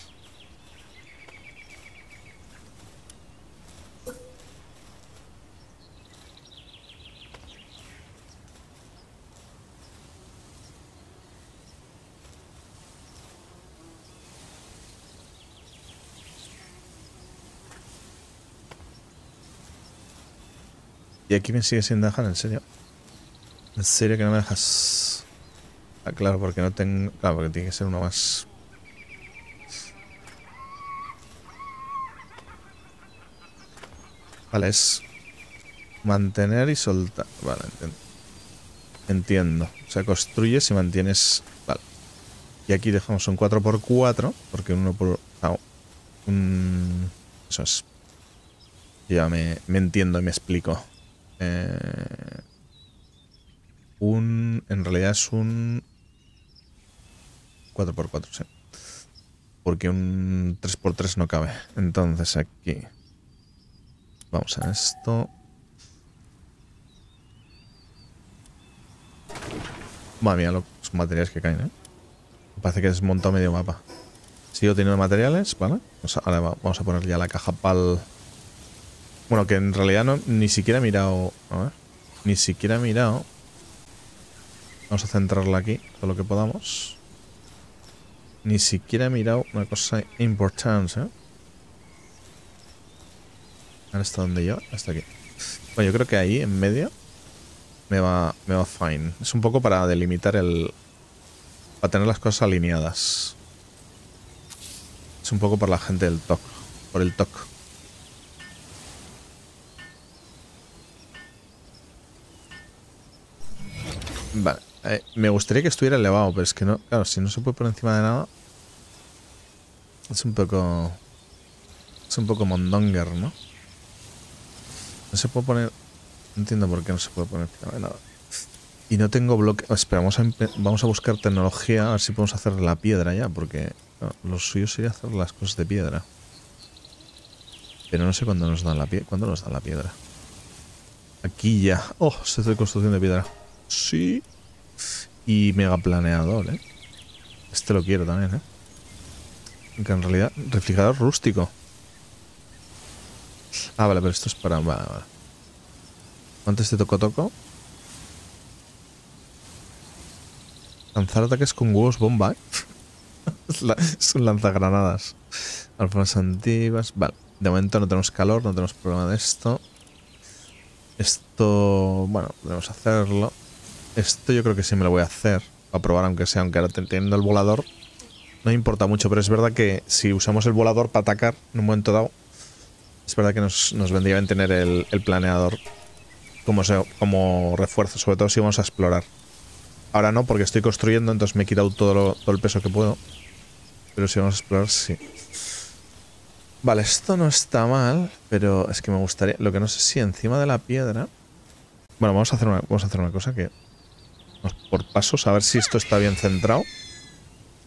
Y aquí me sigue sin dejar, en serio. En serio que no me dejas. Ah, claro, porque no tengo. Claro, porque tiene que ser uno más. Vale, es. Mantener y soltar. Vale, entiendo. Entiendo. O sea, construyes y mantienes. Vale. Y aquí dejamos un 4x4. Porque uno por. ah, un. Eso es. Ya me, me entiendo y me explico. Eh, un. En realidad es un. 4x4, sí. Porque un 3x3 no cabe. Entonces aquí. Vamos a esto. Madre mía, los materiales que caen, ¿eh? Parece que desmontado medio mapa. Sigo teniendo materiales, ¿vale? Pues ahora vamos a poner ya la caja pal. Bueno, que en realidad no, ni siquiera he mirado... A ver. Ni siquiera he mirado. Vamos a centrarla aquí, todo lo que podamos. Ni siquiera he mirado una cosa importante, ¿eh? Ahora está donde yo, hasta aquí. Bueno, yo creo que ahí, en medio, me va, me va fine. Es un poco para delimitar el... Para tener las cosas alineadas. Es un poco por la gente del TOC. Por el TOC. Vale. Eh, me gustaría que estuviera elevado, pero es que no. Claro, si no se puede por encima de nada. Es un poco. Es un poco mondonger, ¿no? No se puede poner. No entiendo por qué no se puede poner encima de nada. Y no tengo bloque. espera, vamos a, vamos a buscar tecnología a ver si podemos hacer la piedra ya, porque lo suyo sería hacer las cosas de piedra. Pero no sé cuándo nos dan la piedra. ¿Cuándo nos dan la piedra? Aquí ya. Oh, se hace construcción de piedra. Sí. Y mega planeador, ¿eh? Este lo quiero también, ¿eh? Que en realidad, refrigerador rústico. Ah, vale, pero esto es para... Vale, vale. ¿Cuánto este toco toco? Lanzar ataques con huevos bomba, ¿eh? es un lanzagranadas. Alfombras antiguas. Vale. De momento no tenemos calor, no tenemos problema de esto. Esto, bueno, podemos hacerlo. Esto yo creo que sí me lo voy a hacer. A probar, aunque sea, aunque ahora teniendo el volador. No importa mucho, pero es verdad que si usamos el volador para atacar en un momento dado, es verdad que nos, vendría bien tener el, planeador como, como refuerzo, sobre todo si vamos a explorar. Ahora no, porque estoy construyendo, entonces me he quitado todo, el peso que puedo. Pero si vamos a explorar, sí. Vale, esto no está mal, pero es que me gustaría... Lo que no sé si encima de la piedra... Bueno, vamos a hacer vamos a hacer una cosa que... Por pasos, a ver si esto está bien centrado.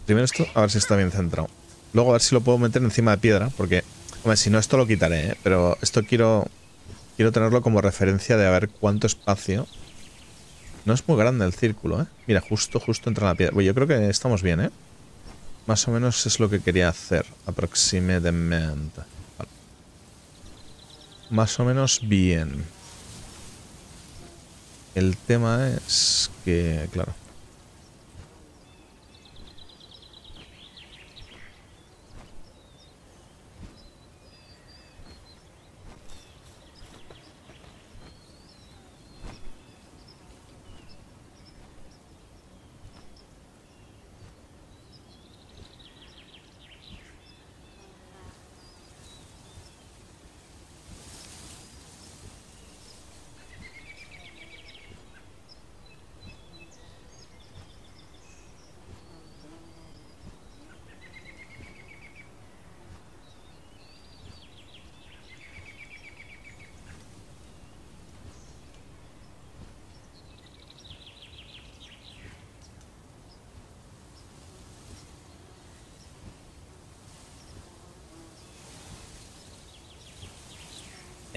Primero esto, a ver si está bien centrado. Luego a ver si lo puedo meter encima de piedra, porque... Hombre, si no esto lo quitaré, ¿eh? Pero esto quiero... Quiero tenerlo como referencia de a ver cuánto espacio... No es muy grande el círculo, ¿eh? Mira, justo, justo entra la piedra. Bueno, yo creo que estamos bien, ¿eh? Más o menos es lo que quería hacer, aproximadamente. Más o menos bien. El tema es que, claro,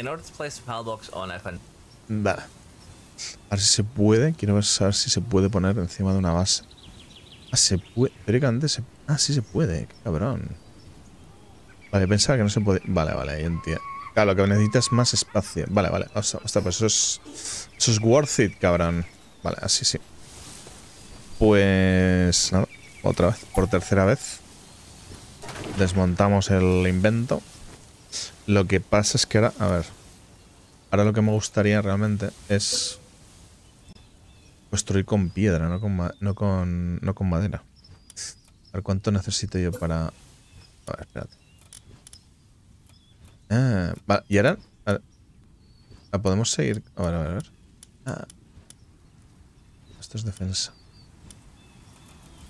In order to place on Vale. A ver si se puede. Quiero saber si se puede poner encima de una base. Ah, se puede. Teóricamente se. Ah, sí se puede. Qué cabrón. Vale, pensaba que no se puede. Vale, vale, ahí entiendo. Claro, lo que necesitas es más espacio. Vale, vale. Hostia, pues eso es. Eso es worth it, cabrón. Vale, así sí. Pues. Nada. Otra vez. Por tercera vez. Desmontamos el invento. Lo que pasa es que ahora, a ver, ahora lo que me gustaría realmente es construir con piedra, no con, no con, no con madera. A ver, ¿cuánto necesito yo para...? A ver, espérate. Ah, y ahora... ¿La podemos seguir? A ver, a ver, a ver. Ah. Esto es defensa.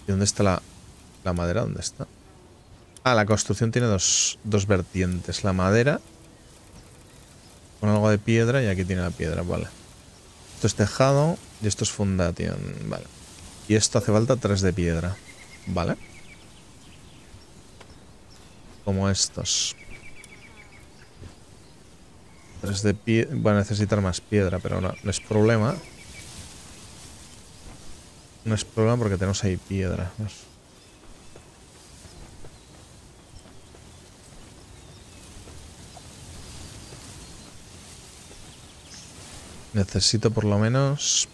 ¿Y dónde está la, la madera? ¿Dónde está? Ah, la construcción tiene dos, vertientes. La madera con algo de piedra y aquí tiene la piedra, vale. Esto es tejado y esto es fundación, vale. Y esto hace falta tres de piedra, vale. Como estos. Tres de piedra... Va a necesitar más piedra, pero no, no es problema. No es problema porque tenemos ahí piedra. Necesito por lo menos...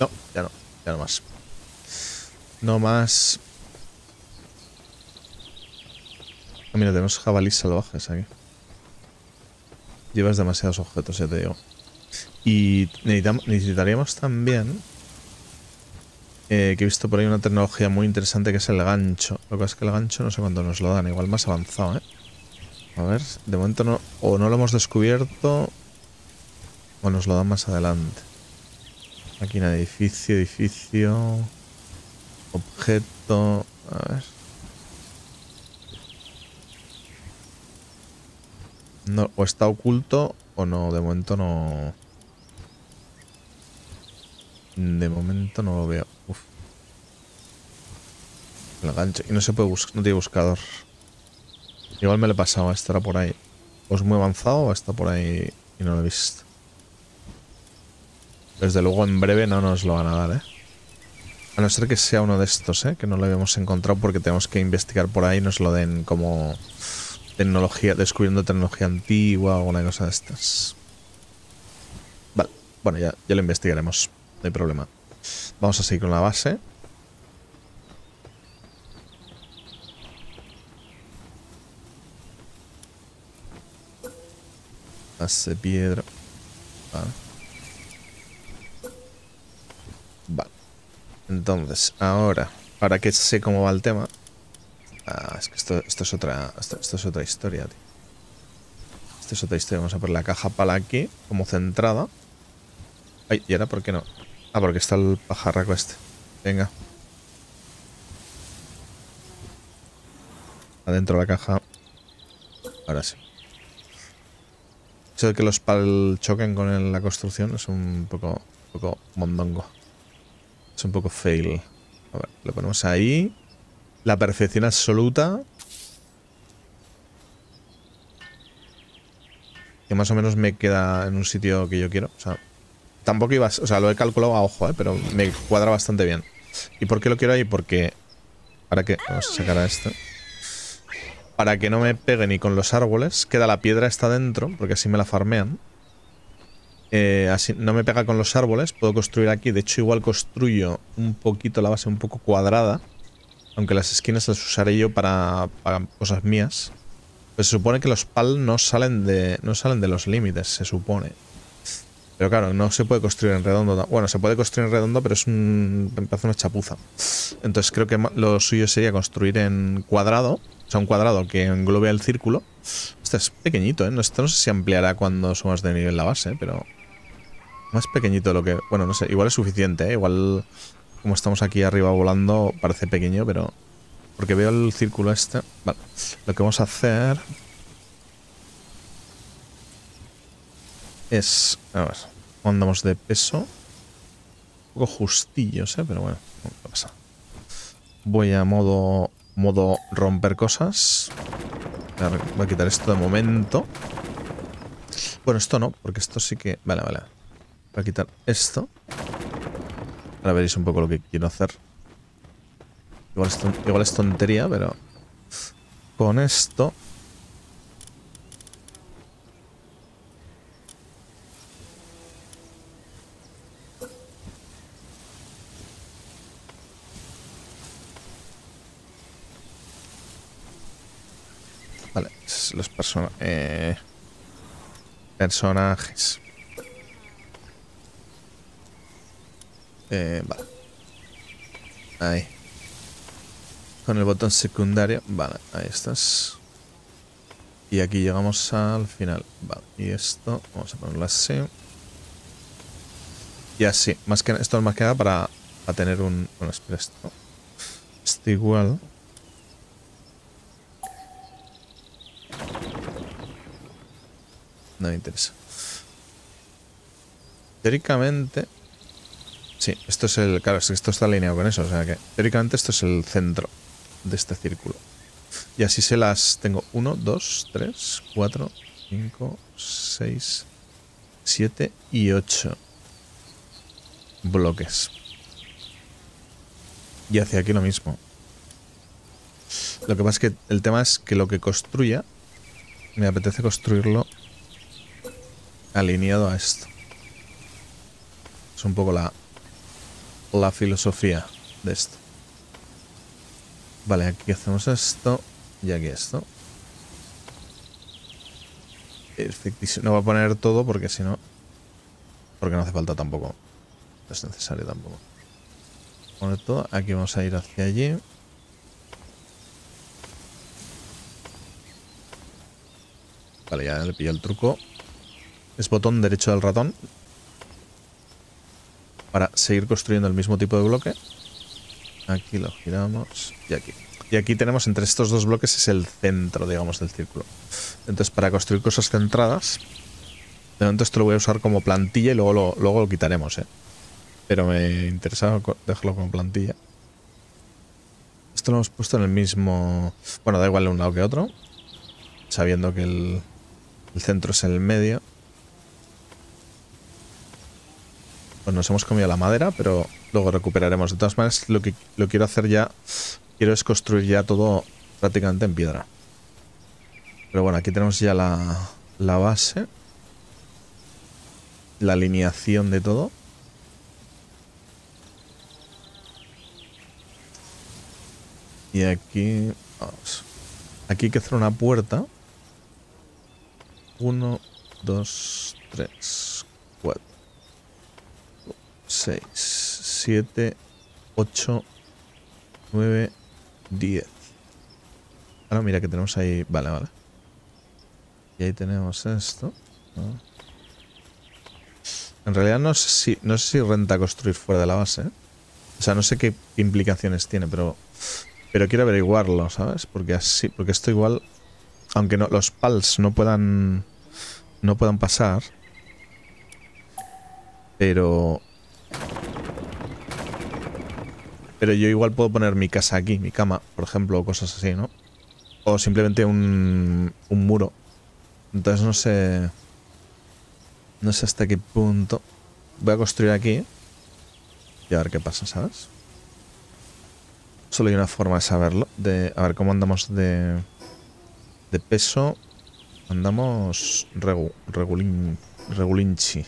No, ya no, ya no más. No más. Ah, mira, tenemos jabalíes salvajes aquí. Llevas demasiados objetos, ya te digo. Y necesitaríamos también... eh, que he visto por ahí una tecnología muy interesante que es el gancho. Lo que pasa es que el gancho no sé cuándo nos lo dan, igual más avanzado, ¿eh? A ver, de momento no, o no lo hemos descubierto o nos lo dan más adelante. Máquina de edificio, edificio, objeto, a ver. O está oculto o no, de momento no. De momento no lo veo. Uf. El gancho. Y no se puede buscar, no tiene buscador. Igual me lo he pasado, estará por ahí. O es muy avanzado o está por ahí y no lo he visto. Desde luego en breve no nos lo van a dar, ¿eh? A no ser que sea uno de estos, ¿eh? Que no lo habíamos encontrado porque tenemos que investigar por ahí y nos lo den como tecnología, descubriendo tecnología antigua o alguna cosa de estas. Vale, bueno, ya, ya lo investigaremos. No hay problema. Vamos a seguir con la base. Base piedra. Vale. Vale. Entonces, ahora, para que sé cómo va el tema. Ah, es que esto, esto es otra. Esto, esto es otra historia, tío. Esto es otra historia. Vamos a poner la caja para aquí, como centrada. Ay, ¿y ahora por qué no? Ah, porque está el pajarraco este. Venga. Adentro de la caja. Ahora sí. Eso de que los pal choquen con la construcción es un poco, un poco mondongo. Es un poco fail. A ver, lo ponemos ahí. La perfección absoluta. Que más o menos me queda en un sitio que yo quiero. O sea, tampoco iba. O sea, lo he calculado a ojo, ¿eh? Pero me cuadra bastante bien. ¿Y por qué lo quiero ahí? Porque... Para que... Vamos a sacar a esto. Para que no me pegue ni con los árboles. Queda la piedra esta dentro, porque así me la farmean. Eh, así no me pega con los árboles. Puedo construir aquí. De hecho, igual construyo un poquito la base un poco cuadrada. Aunque las esquinas las usaré yo para, para cosas mías. Pues se supone que los pal no salen de, no salen de los límites, se supone. Pero claro, no se puede construir en redondo. Bueno, se puede construir en redondo, pero es un. Me parece una chapuza. Entonces creo que lo suyo sería construir en cuadrado. O sea, un cuadrado que englobe el círculo. Este es pequeñito, ¿eh? Esto no sé si ampliará cuando subas de nivel la base, pero. Más pequeñito lo que. Bueno, no sé, igual es suficiente, ¿eh? Igual. Como estamos aquí arriba volando, parece pequeño, pero. Porque veo el círculo este. Vale. Lo que vamos a hacer. Es. A ver. ¿cómo andamos de peso. Un poco justillos, ¿eh? Pero bueno, no pasa. Voy a modo. Modo romper cosas. Voy a quitar esto de momento. Bueno, esto no, porque esto sí que. Vale, vale. Voy a quitar esto. Ahora veréis un poco lo que quiero hacer. Igual es, igual es tontería, pero. Con esto. Los eh, personajes. Eh, vale. Ahí. Con el botón secundario. Vale, ahí estás. Y aquí llegamos al final. Vale, y esto, vamos a ponerlo así. Y así. Más que, esto es más que nada para, para tener un... Bueno, espera esto. Esto igual. No me interesa. Teóricamente... Sí, esto es el... Claro, es que esto está alineado con eso. O sea que teóricamente esto es el centro de este círculo. Y así se las tengo. 1, 2, 3, 4, 5, 6, 7 y 8 bloques. Y hacia aquí lo mismo. Lo que pasa es que el tema es que lo que construya me apetece construirlo alineado a esto. Es un poco la, la filosofía de esto. Vale, aquí hacemos esto y aquí esto. No voy a poner todo porque si no... Porque no hace falta tampoco. No es necesario tampoco. Poner todo. Aquí vamos a ir hacia allí. Vale, ya le pillé el truco. Es botón derecho del ratón. Para seguir construyendo el mismo tipo de bloque. Aquí lo giramos. Y aquí. Y aquí tenemos entre estos dos bloques es el centro, digamos, del círculo. Entonces, para construir cosas centradas, de momento esto lo voy a usar como plantilla y luego lo, luego lo quitaremos, ¿eh? Pero me interesa dejarlo como plantilla. Esto lo hemos puesto en el mismo... Bueno, da igual de un lado que otro. Sabiendo que el, el centro es el medio. Pues nos hemos comido la madera, pero luego recuperaremos. De todas maneras, lo que lo quiero hacer ya quiero es construir ya todo prácticamente en piedra. Pero bueno, aquí tenemos ya la, la base. La alineación de todo. Y aquí... Vamos. Aquí hay que hacer una puerta. Uno, dos, tres, cuatro, seis, siete, ocho, nueve, 10. Ahora mira que tenemos ahí... Vale, vale. Y ahí tenemos esto. En realidad no sé, si, no sé si renta construir fuera de la base. ¿eh? O sea, no sé qué implicaciones tiene, pero... Pero quiero averiguarlo, ¿sabes? Porque así... Porque esto igual... Aunque no, los pals no puedan... No puedan pasar. Pero... Pero yo igual puedo poner mi casa aquí, mi cama, por ejemplo, o cosas así, ¿no? O simplemente un, un muro. Entonces no sé... No sé hasta qué punto... Voy a construir aquí. Y a ver qué pasa, ¿sabes? Solo hay una forma de saberlo. De, a ver cómo andamos de... De peso. Andamos... Regu, regulin, regulinchi.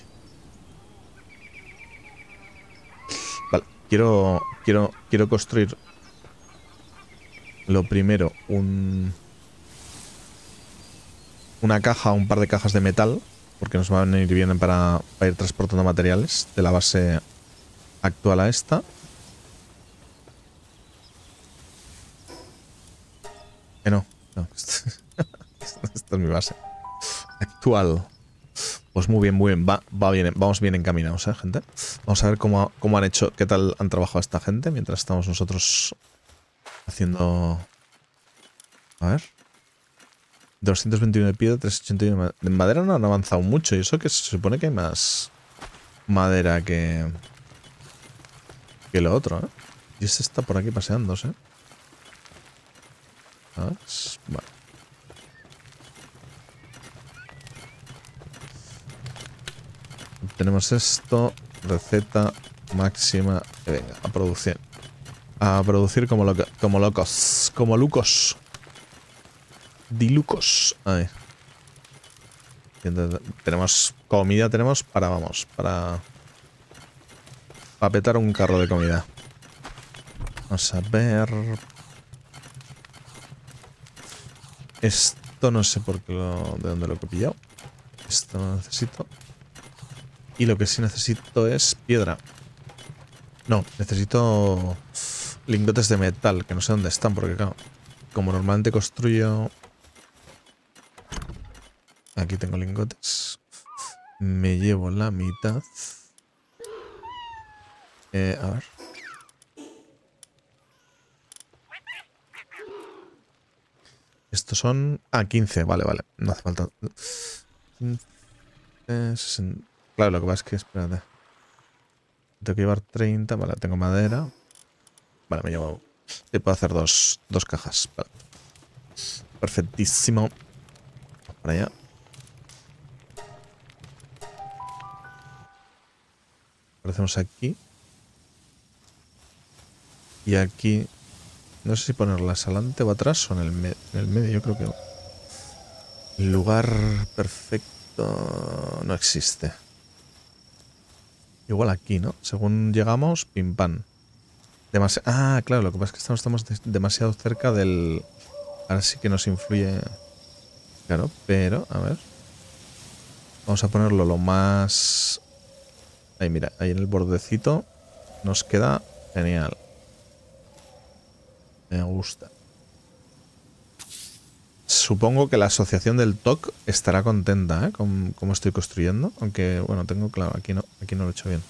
Vale, quiero quiero, quiero construir lo primero un una caja, un par de cajas de metal, porque nos van a ir bien para, para ir transportando materiales de la base actual a esta. Que no, no, esta es mi base actual. Pues muy bien, muy bien. Va, va bien, vamos bien encaminados, ¿eh, gente? Vamos a ver cómo, cómo han hecho, qué tal han trabajado esta gente mientras estamos nosotros haciendo... A ver. 221 de piedra, 381 de madera. no han avanzado mucho. Y eso que se supone que hay más madera que... Que lo otro, ¿eh? Y este está por aquí paseándose. Vale. Tenemos esto. Receta máxima. Venga, a producir. A producir como, como locos. Como lucos. Dilucos. Ahí. Tenemos comida, tenemos para, vamos, para... Para un carro de comida. Vamos a ver... Esto no sé por qué lo, de dónde lo he pillado. Esto no necesito. Y lo que sí necesito es piedra. No, necesito lingotes de metal, que no sé dónde están, porque claro, como normalmente construyo... Aquí tengo lingotes. Me llevo la mitad. Eh, a ver. Estos son... Ah, 15, vale, vale. No hace falta... 15, 60... Claro, lo que pasa es que, espérate. Tengo que llevar 30. Vale, tengo madera. Vale, me llevo... Y puedo hacer dos, dos cajas. Perfectísimo. Para allá. Aparecemos aquí. Y aquí... No sé si ponerlas adelante o atrás o en el, en el medio. Yo creo que... El lugar perfecto no existe. Igual aquí, ¿no? Según llegamos, pim pam. ah, claro, lo que pasa es que estamos, demasiado cerca del... Ahora sí que nos influye... Claro, pero, a ver. Vamos a ponerlo lo más... Ahí, mira, ahí en el bordecito nos queda Genial. Me gusta. Supongo que la asociación del TOC estará contenta ¿eh? con cómo estoy construyendo. Aunque, bueno, tengo claro, aquí no, aquí no lo he hecho bien.